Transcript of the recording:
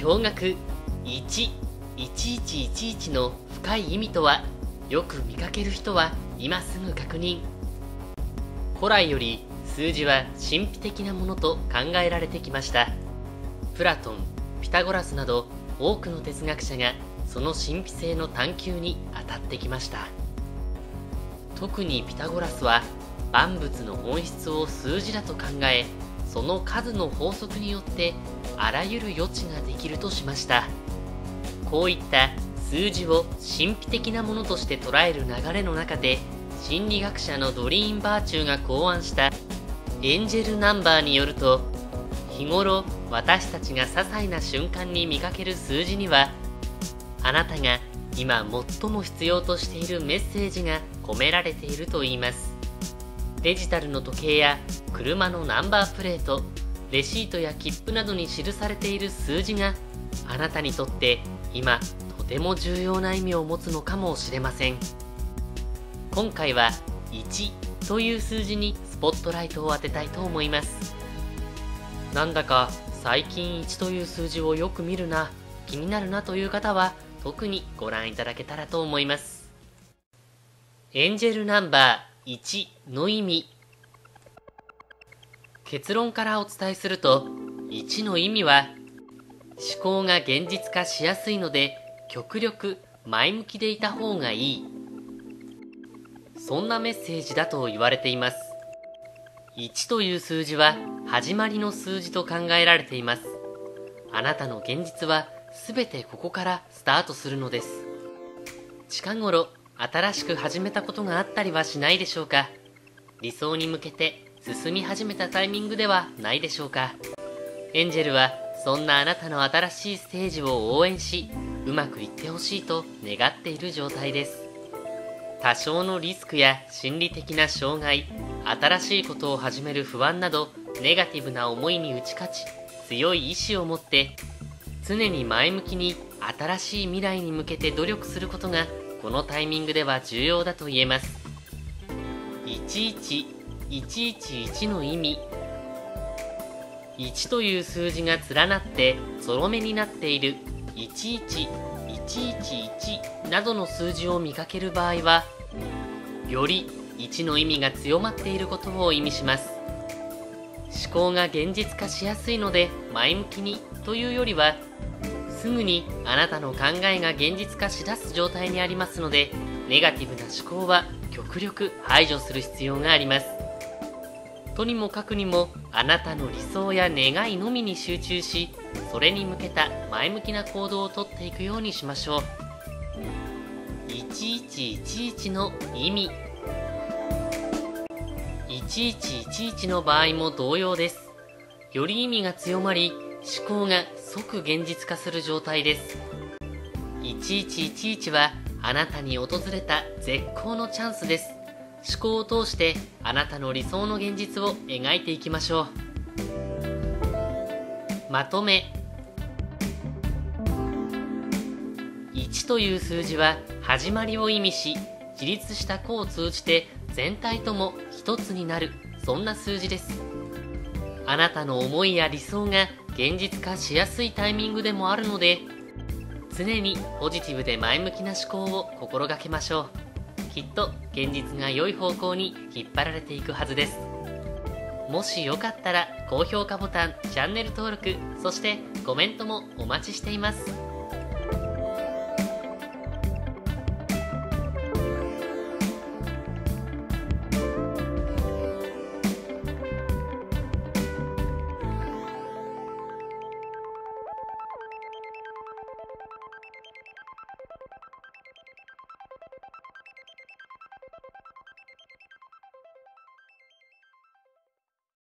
驚愕。11111の深い意味とはよく見かける人は今すぐ確認。古来より数字は神秘的なものと考えられてきました。プラトンピタゴラスなど多くの哲学者がその神秘性の探求に当たってきました。特にピタゴラスは万物の本質を数字だと考えその数の法則によってあらゆる余地ができるとしました。こういった数字を神秘的なものとして捉える流れの中で心理学者のドリーン・バーチューが考案したエンジェルナンバーによると日頃私たちが些細な瞬間に見かける数字にはあなたが今最も必要としているメッセージが込められていると言います。デジタルの時計や車のナンバープレートレシートや切符などに記されている数字があなたにとって今とても重要な意味を持つのかもしれません。今回は1という数字にスポットライトを当てたいと思います。なんだか最近1という数字をよく見るな。気になるなという方は特にご覧いただけたらと思います。エンジェルナンバー1の意味。結論からお伝えすると1の意味は思考が現実化しやすいので極力前向きでいた方がいい。そんなメッセージだと言われています。1という数字は始まりの数字と考えられています。あなたの現実は全てここからスタートするのです。近頃新しく始めたことがあったりはしないでしょうか。理想に向けて進み始めたタイミングではないでしょうか。エンジェルはそんなあなたの新しいステージを応援しうまくいってほしいと願っている状態です。多少のリスクや心理的な障害新しいことを始める不安などネガティブな思いに打ち勝ち強い意志を持って常に前向きに新しい未来に向けて努力することがこのタイミングでは重要だと言えます。111の意味。1という数字が連なってゾロ目になっている。11111などの数字を見かける場合はより1の意味が強まっていることを意味します思考が現実化しやすいので前向きにというよりはすぐにあなたの考えが現実化しだす状態にありますのでネガティブな思考は極力排除する必要がありますとにもかくにもあなたの理想や願いのみに集中しそれに向けた前向きな行動をとっていくようにしましょう。1111の意味。1111の場合も同様です。より意味が強まり思考が即現実化する状態です。1111はあなたに訪れた絶好のチャンスです。思考を通してあなたの理想の現実を描いていきましょう。まとめ。1という数字は始まりを意味し自立した個を通じて全体とも一つになるそんな数字です。あなたの思いや理想が現実化しやすいタイミングでもあるので常にポジティブで前向きな思考を心がけましょう。きっと現実が良い方向に引っ張られていくはずです。もしよかったら高評価ボタンチャンネル登録そしてコメントもお待ちしています。